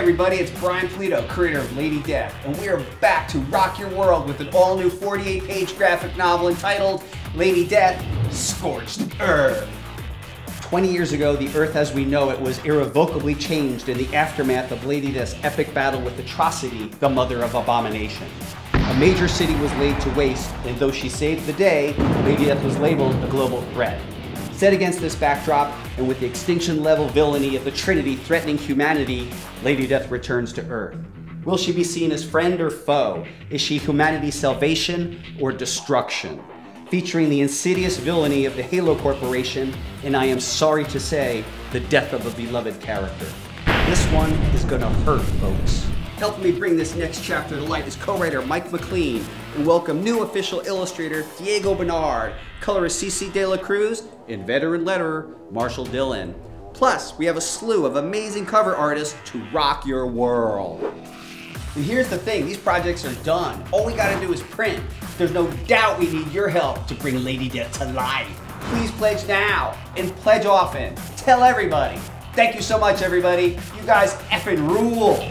everybody, it's Brian Pulido, creator of Lady Death, and we are back to rock your world with an all-new 48-page graphic novel entitled Lady Death, Scorched Earth. 20 years ago, the Earth as we know it was irrevocably changed in the aftermath of Lady Death's epic battle with Atrocity, the mother of abomination. A major city was laid to waste, and though she saved the day, Lady Death was labeled a global threat. Set against this backdrop, and with the extinction level villainy of the Trinity threatening humanity, Lady Death returns to Earth. Will she be seen as friend or foe? Is she humanity's salvation or destruction? Featuring the insidious villainy of the Halo Corporation, and I am sorry to say, the death of a beloved character. This one is gonna hurt, folks. Helping me bring this next chapter to light is co-writer Mike McLean, and welcome new official illustrator Diego Bernard, colorist Ceci De La Cruz, and veteran letterer Marshall Dillon. Plus, we have a slew of amazing cover artists to rock your world. And here's the thing, these projects are done. All we gotta do is print. There's no doubt we need your help to bring Lady Death to life. Please pledge now and pledge often. Tell everybody. Thank you so much, everybody. You guys effing rule.